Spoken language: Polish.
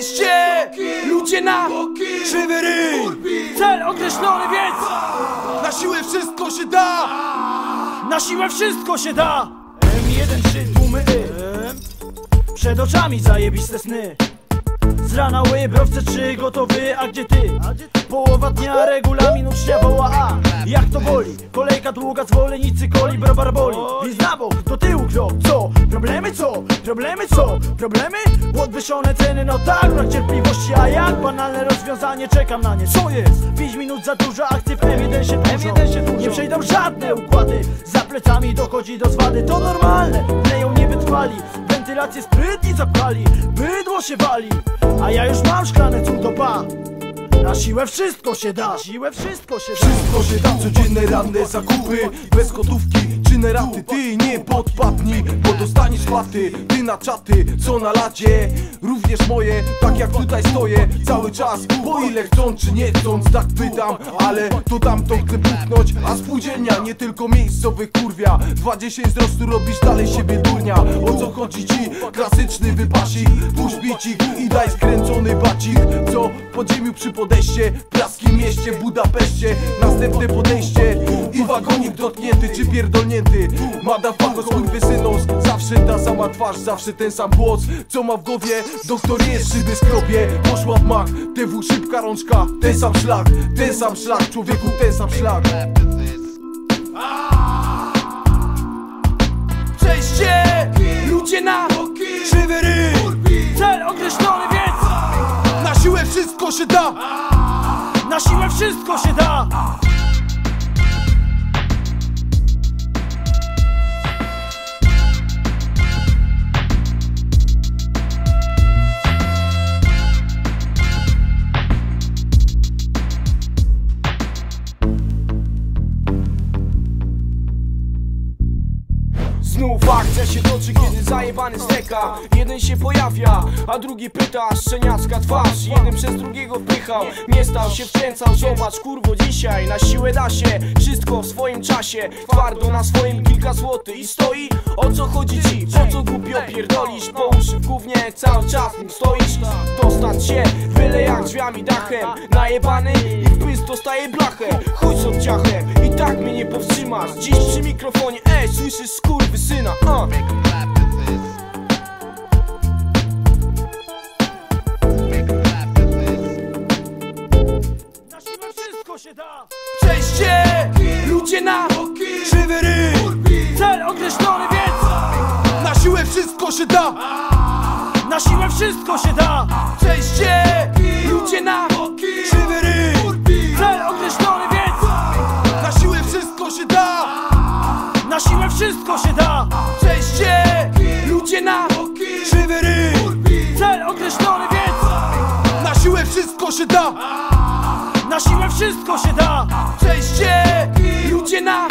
Przejście! Ludzie na krzywy ryj! Cel określony, więc Na siłę wszystko się da! na siłę wszystko się da M1, 3, tłumy y Przed oczami zajebiste sny z rana łyb, rowce trzy gotowy, a gdzie ty? Połowa dnia, regulamin ucznia to boli? Kolejka długa, zwolennicy coli, brobar boli Więc na bok, do tyłu krok, co? Problemy co? Problemy co? Problemy? Podwyższone ceny, no tak, brak cierpliwości A jak banalne rozwiązanie, czekam na nie Co jest? 5 minut za dużo, akcji w M1 się M1 się Nie przejdą żadne układy Za plecami dochodzi do zwady, to normalne Kleją nie wytrwali, wentylację sprytni zapali Bydło się wali, a ja już mam szklane cudo pa Na siłę wszystko się da, siłę wszystko się da. Wszystko się da, codzienne ranne zakupy Bez gotówki czy na raty. Ty nie podpadnij, bo dostaniesz paty Ty na czaty, co na ladzie Również moje, tak jak tutaj stoję Cały czas, bo ile chcą czy nie chcąc Tak pytam, ale to tamto chcę puknąć A spółdzielnia nie tylko miejscowych kurwia. 20 wzrostu robisz dalej siebie durnia. O co chodzi ci? Klasyczny wypasik. Puść bicik i daj skręcony bacik. Co podziemił przy podejście W praskim mieście, w Budapeszcie. Następne podejście i wagonik dotknięty czy pierdolnięty? Motherfucker, skurwysynos Zawsze ta sama twarz, zawsze ten sam głos. Co ma w głowie? Doktor jest szyby skrobie Poszła w mach, TW szybka rączka. Ten sam szlak, ten sam szlak. Człowieku, ten sam szlak. Przejście! Ludzie na krzywy ryj Cel określony, więc Na siłę wszystko się da. Na siłę wszystko się da Znów akcja się toczy, kiedy zajebany steka. Jeden się pojawia, a drugi pyta Szczeniacka twarz, jeden przez drugiego wpychał Nie stał się wkręcał, zobacz kurwo dzisiaj Na siłę da się, wszystko w swoim czasie. Twardo na swoim kilka złotych i stoi. O co chodzi ci, po co głupio pierdolisz? Po uszy w gównie, cały czas nim stoisz. Dostać się, byle jak drzwiami dachem. Najebany i w pysk dostaje blachę. Chuj z odciachem, i tak mnie nie powstrzymasz. Dziś przy mikrofonie, ej, słyszysz skurwy na siłę wszystko się da. Przejście! Ludzie na krzywy ryj Cel określony, więc Na siłę wszystko się da. Na siłę wszystko się da. Przejście! Ludzie na krzywy ryj Cel określony, więc Na siłę wszystko się da. Na siłę wszystko się da. Przejście! Ludzie na